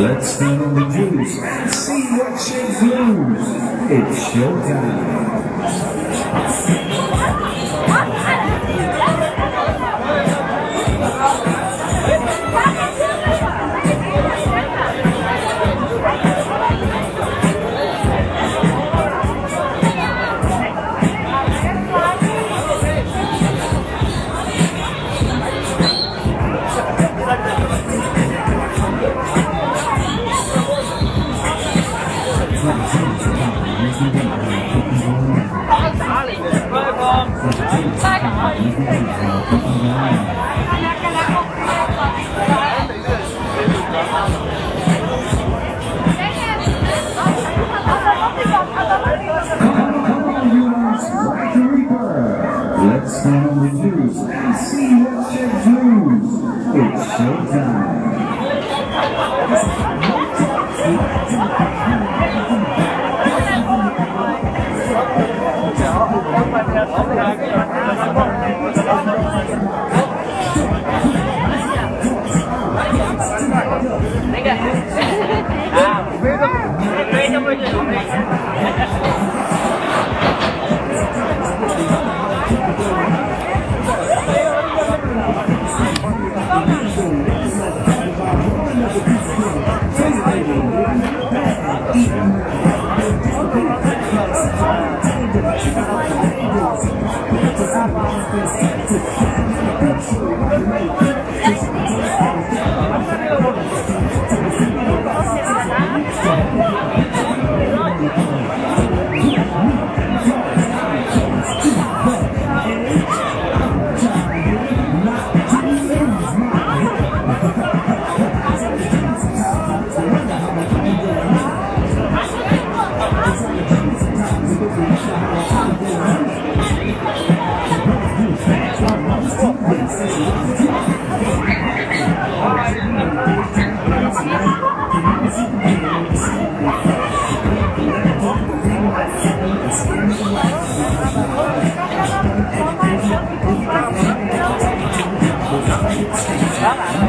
Let's turn on the juice and see what she views. It's your time. Let's turn on the news and see what chicks lose. It's showtime. Bye-bye.